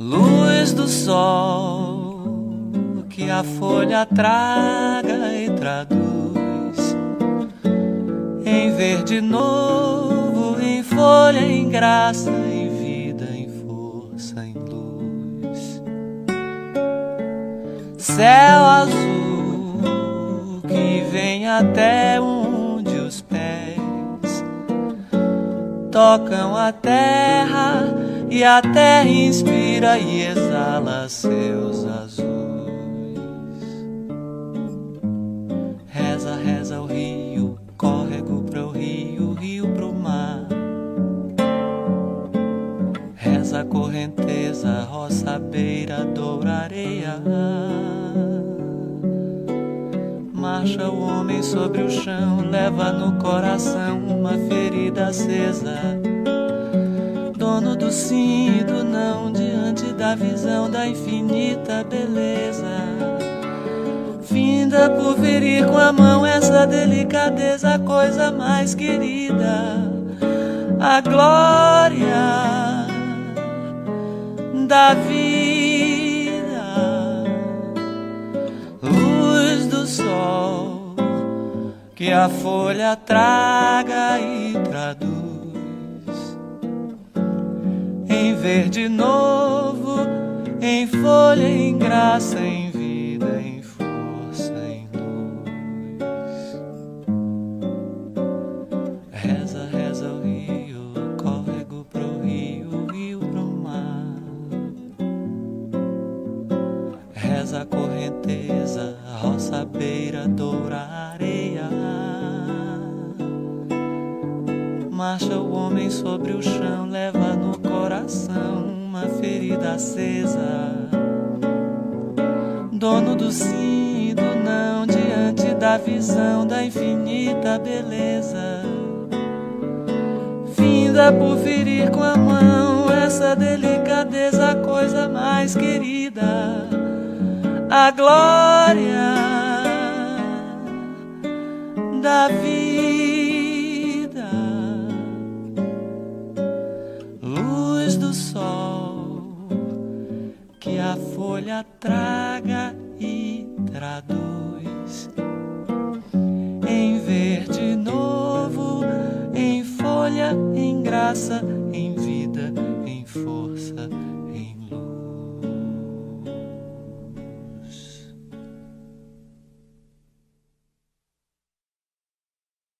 Luz do sol que a folha traga e traduz em verde novo, em folha, em graça, em vida, em força, em luz. Céu azul que vem até onde os pés tocam a terra e a terra inspira e exala seus azuis. Reza, reza o rio, córrego pro rio, rio pro mar. Reza a correnteza, roça, beira, doura, areia. Marcha o homem sobre o chão, leva no coração uma ferida acesa sim e do não diante da visão da infinita beleza. Finda por ferir com a mão essa delicadeza, coisa mais querida, a glória da vida, luz do sol que a folha traga e traduz em verde novo, em folha, em graça, em vida, em força, em luz. Reza, reza o rio, córrego pro rio, rio pro mar. Reza a correnteza, roça, beira, doura, areia marcha o homem sobre o chão, leva no coração uma ferida acesa. Dono do sim e do não, diante da visão da infinita beleza. Finda por ferir com a mão essa delicadeza, a coisa mais querida, a glória da vida. A folha traga e traduz em verde novo, em folha, em graça, em